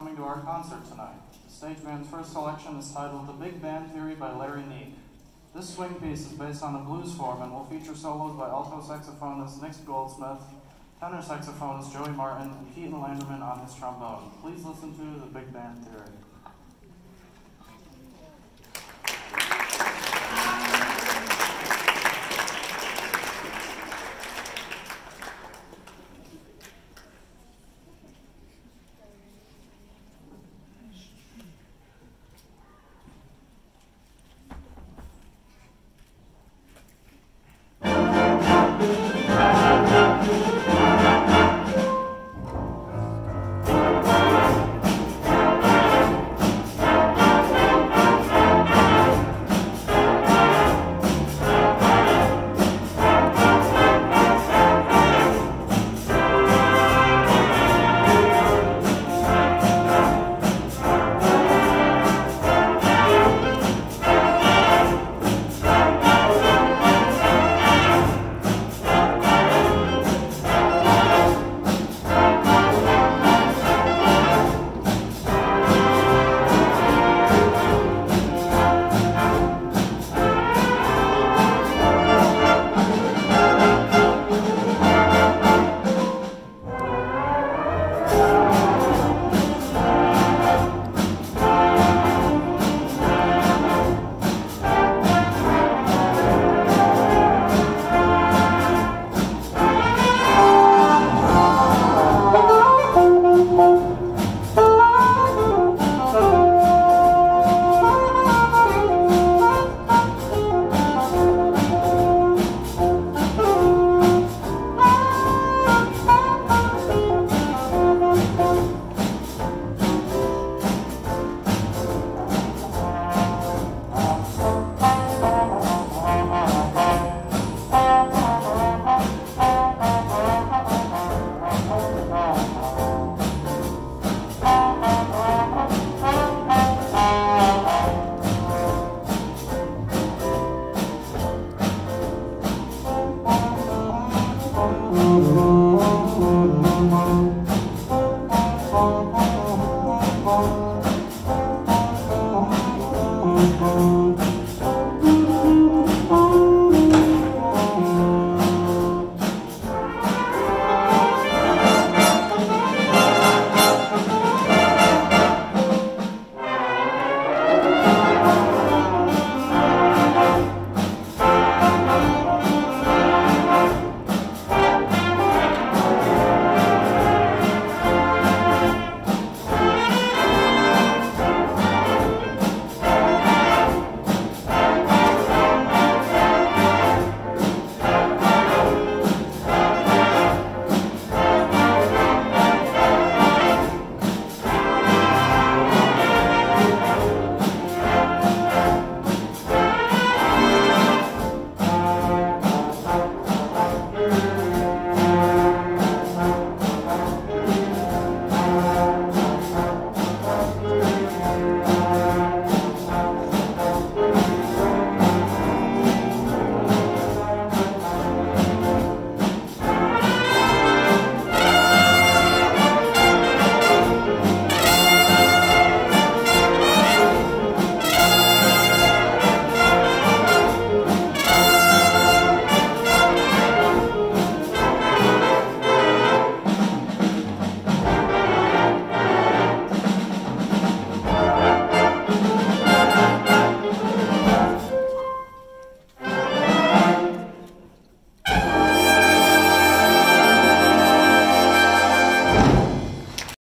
coming to our concert tonight. The stage band's first selection is titled The Big Band Theory by Larry Neeck. This swing piece is based on a blues form and will feature solos by alto saxophonist Nick Goldsmith, tenor saxophonist Joey Martin, and Keaton Landerman on his trombone. Please listen to The Big Band Theory.